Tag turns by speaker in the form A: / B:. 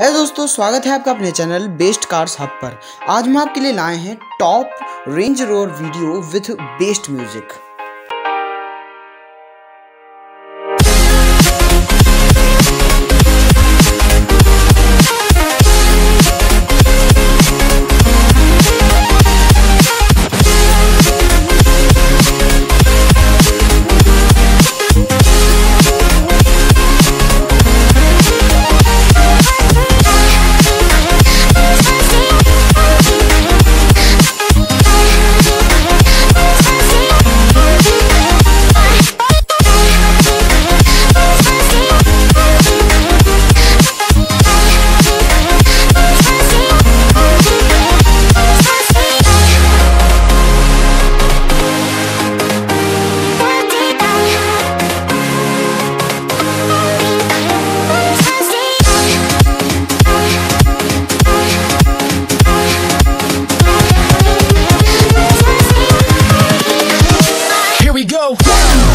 A: है दोस्तों, स्वागत है आपका अपने चैनल बेस्ट कार्स हब पर। आज हम आपके लिए लाए हैं top range roar video with best music go.